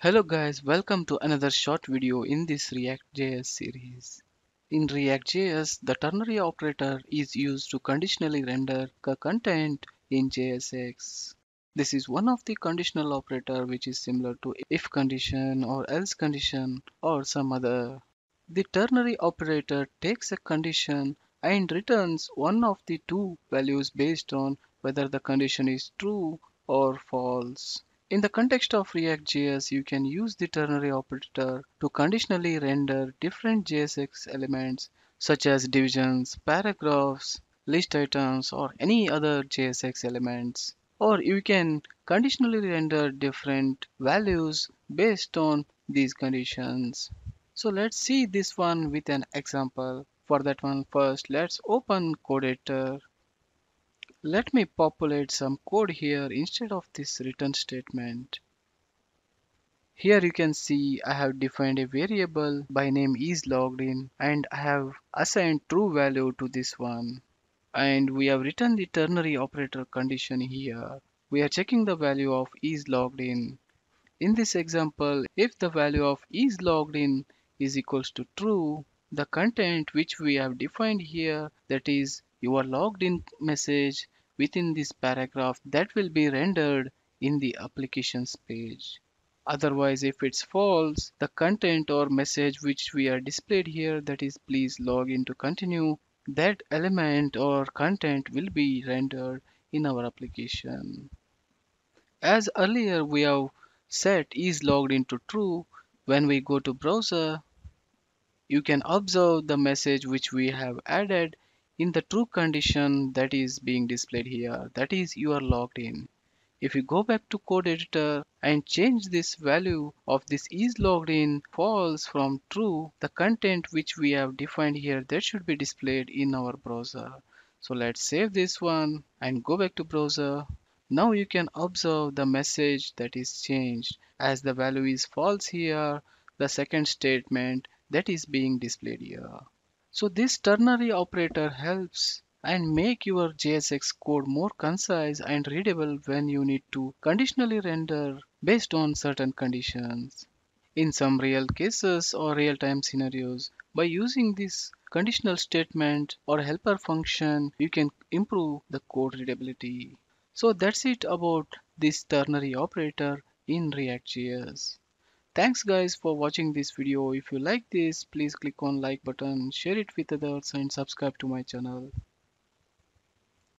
Hello guys, welcome to another short video in this React.js series. In React.js, the ternary operator is used to conditionally render content in JSX. This is one of the conditional operator which is similar to if condition or else condition or some other. The ternary operator takes a condition and returns one of the two values based on whether the condition is true or false. In the context of React.js, you can use the ternary operator to conditionally render different JSX elements such as divisions, paragraphs, list items, or any other JSX elements. Or you can conditionally render different values based on these conditions. So let's see this one with an example. For that one first, let's open code editor let me populate some code here instead of this return statement. Here you can see I have defined a variable by name is logged in and I have assigned true value to this one. And we have written the ternary operator condition here. We are checking the value of is logged in. In this example, if the value of is logged in is equals to true, the content which we have defined here that is your logged in message within this paragraph that will be rendered in the applications page. Otherwise, if it's false, the content or message which we are displayed here that is please log in to continue, that element or content will be rendered in our application. As earlier we have set is logged into true, when we go to browser, you can observe the message which we have added in the true condition that is being displayed here that is you are logged in. If you go back to code editor and change this value of this is logged in false from true the content which we have defined here that should be displayed in our browser. So let's save this one and go back to browser. Now you can observe the message that is changed. As the value is false here the second statement that is being displayed here so this ternary operator helps and make your JSX code more concise and readable when you need to conditionally render based on certain conditions. In some real cases or real-time scenarios, by using this conditional statement or helper function, you can improve the code readability. So that's it about this ternary operator in React.js. Thanks guys for watching this video. If you like this, please click on like button, share it with others and subscribe to my channel.